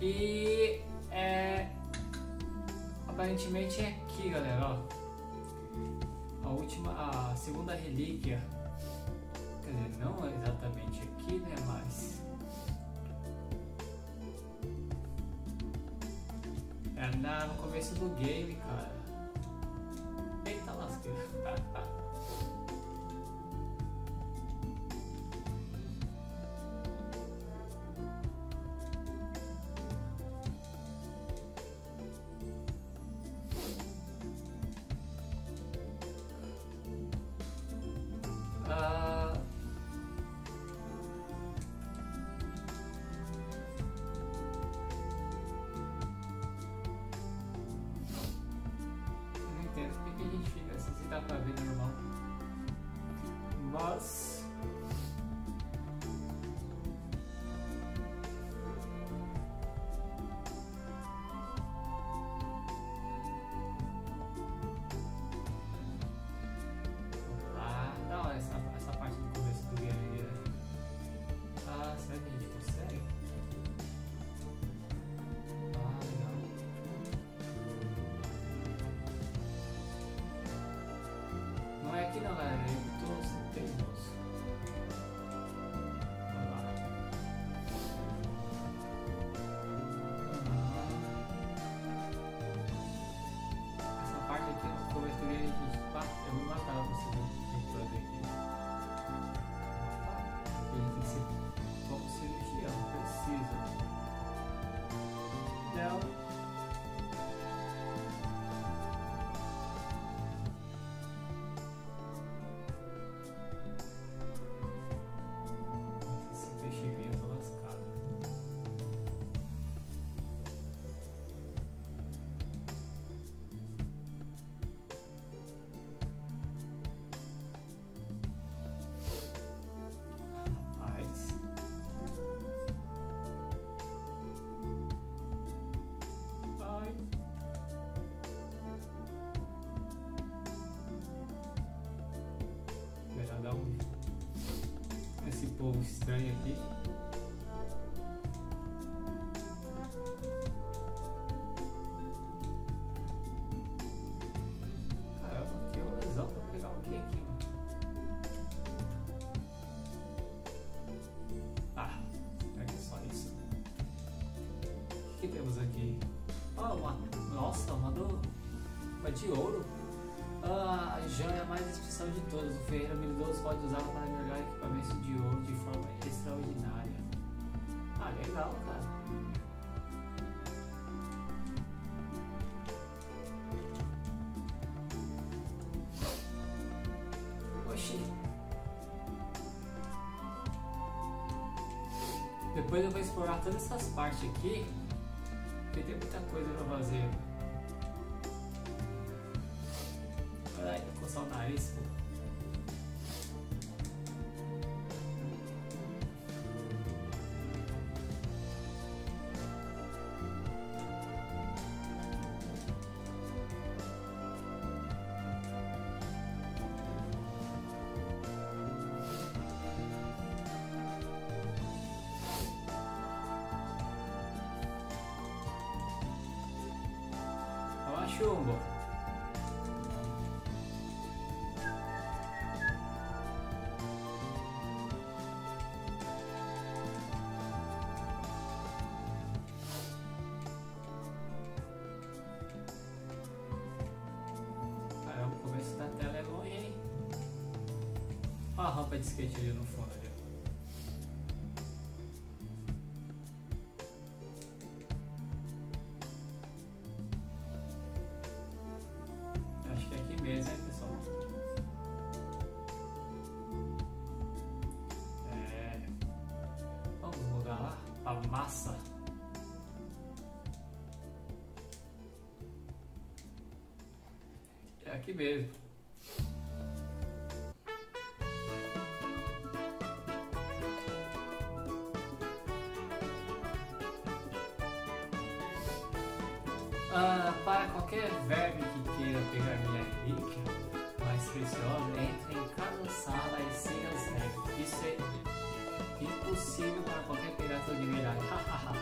E é. Aparentemente é aqui, galera, ó. A última, a segunda relíquia. Quer dizer, não é exatamente aqui, né? Mas. É na, no começo do game, cara. Não é estranho aqui. Caramba, que lesão pra pegar alguém aqui, mano. Ah, será que é só isso? O que temos aqui? Uma. Nossa, uma do. Uma de ouro. Ah, a joia mais especial de todas. O ferreiro habilidoso pode usá-la para melhorar equipamentos de ouro de forma extraordinária. Ah, legal, cara. Oxi. Depois eu vou explorar todas essas partes aqui. Porque tem muita coisa pra fazer. Ai, vou coçar o nariz, pô. Chumbo. Caramba, o começo da tela é longe, hein? Ó a rampa de skate ali no fundo. A massa. É aqui mesmo. Ah, para qualquer verme que queira pegar minha relíquia mais preciosa, entre em cada sala e siga as regras. Isso é impossível para qualquer pirata de verdade. Hahaha.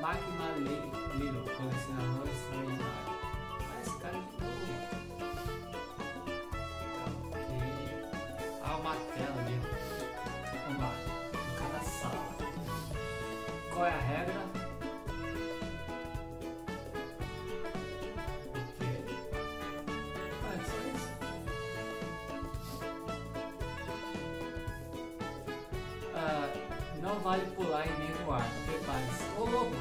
Magma Little, colecionador extraordinário. Vale pular e nem voar. Prepare-se. Ô, louco!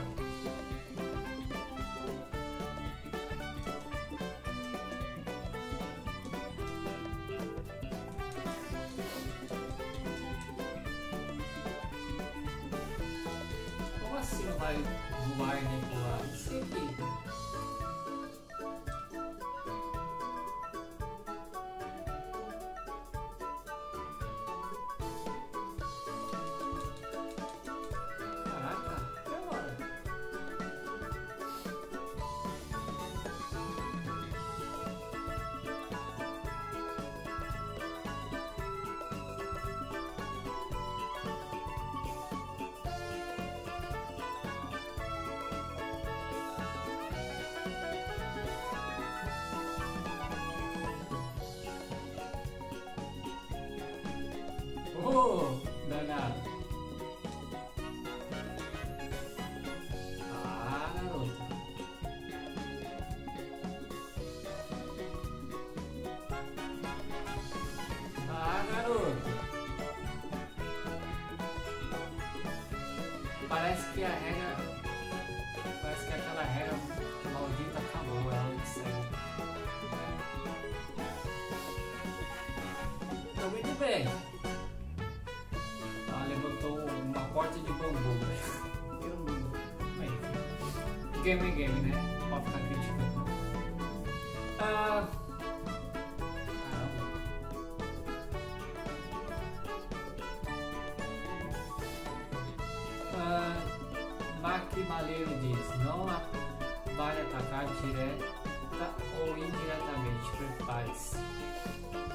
Como assim não vai voar nem pular? Isso aqui. Oh, danado. Ah, garoto. Ah, garoto. Parece que a regra. Parece que aquela regra maldita acabou. Ela não segue. Então, muito bem. Porta de bambu. Eu não. Enfim. Game é game, né? Pode ficar criticando. Ah. Ah, Maquimaleiro diz: não vale atacar direta ou indiretamente. Prepare-se.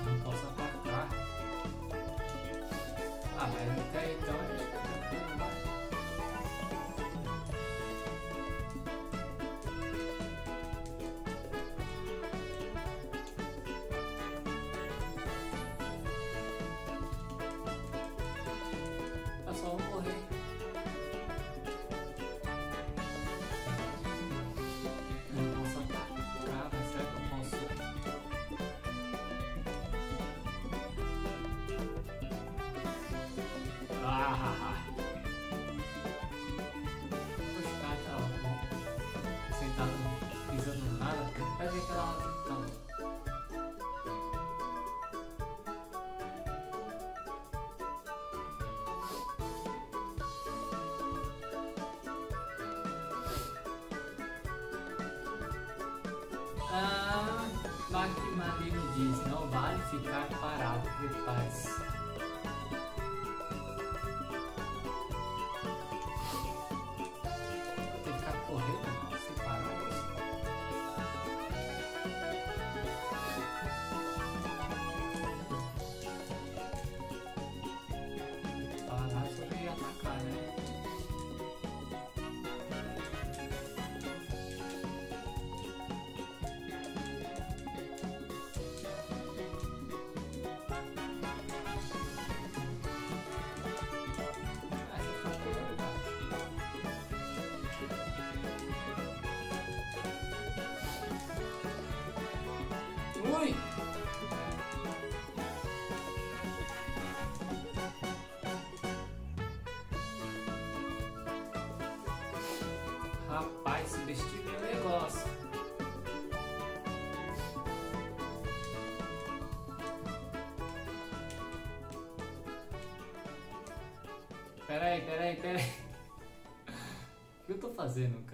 Não posso atacar. Ah, mas até então a gente Ah, Poxa, cara, tá ó, sentado, pisando no nada. Vai ver aquela que tá. Ah, Maquimarino diz, não vale ficar parado, prepare-se. Peraí, peraí, peraí. O que eu tô fazendo, cara?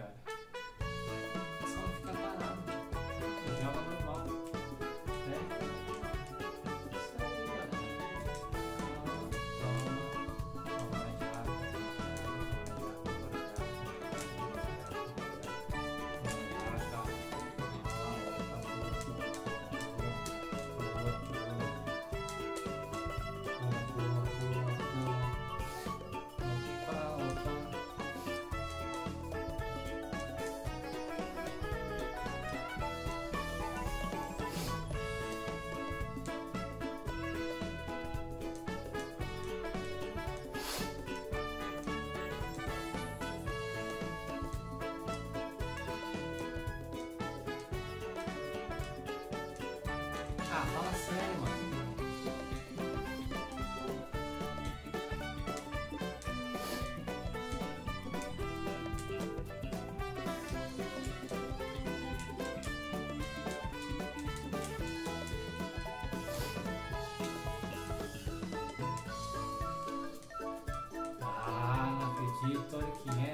500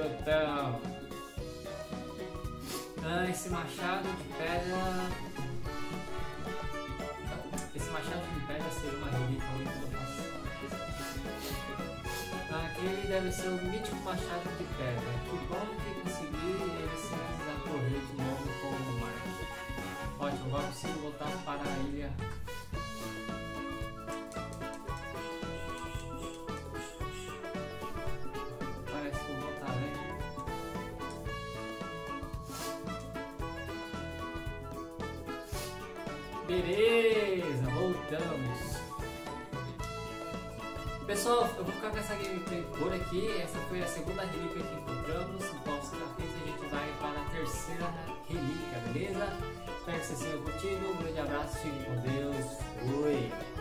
garotão. Ah, esse machado de pedra. Esse machado de pedra seria uma relíquia muito. Aquele deve ser o mítico machado de pedra. Que bom que consegui ele sem precisar correr de novo com o Mark. Ótimo, agora consigo voltar para a ilha. Beleza, voltamos. Pessoal, eu vou ficar com essa gameplay por aqui. Essa foi a segunda relíquia que encontramos. No próximo capítulo a gente vai para a terceira relíquia, beleza? Espero que vocês tenham curtido. Um grande abraço, fiquem com Deus. Fui!